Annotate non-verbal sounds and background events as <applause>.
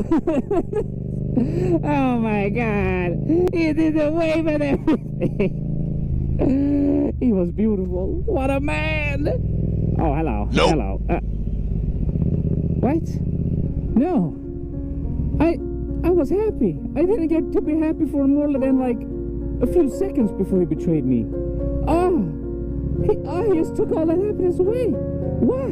<laughs> Oh, my God! He did the wave and everything. He was beautiful. What a man! Oh, hello. No. Hello. Uh, what? No. I I was happy. I didn't get to be happy for more than like a few seconds before he betrayed me. Oh, he, oh, he just took all that happiness away. Why?